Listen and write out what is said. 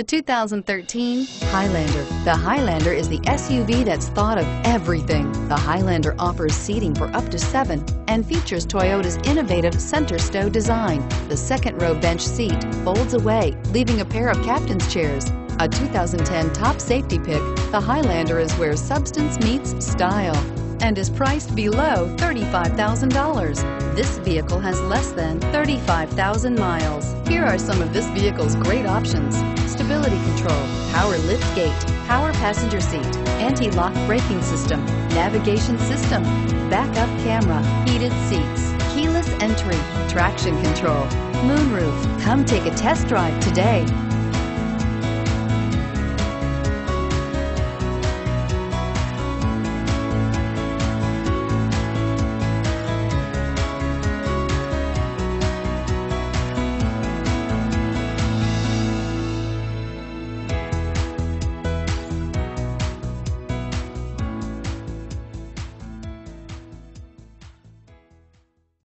The 2013 Highlander. The Highlander is the SUV that's thought of everything. The Highlander offers seating for up to seven and features Toyota's innovative center stow design. The second row bench seat folds away, leaving a pair of captain's chairs. A 2010 top safety pick, the Highlander is where substance meets style and is priced below $35,000. This vehicle has less than 35,000 miles. Here are some of this vehicle's great options. Stability control, power lift gate, power passenger seat, anti-lock braking system, navigation system, backup camera, heated seats, keyless entry, traction control, moonroof. Come take a test drive today.